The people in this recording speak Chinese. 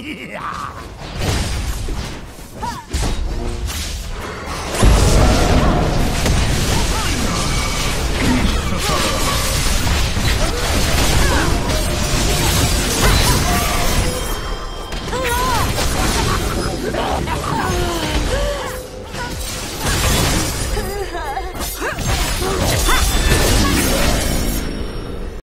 呀！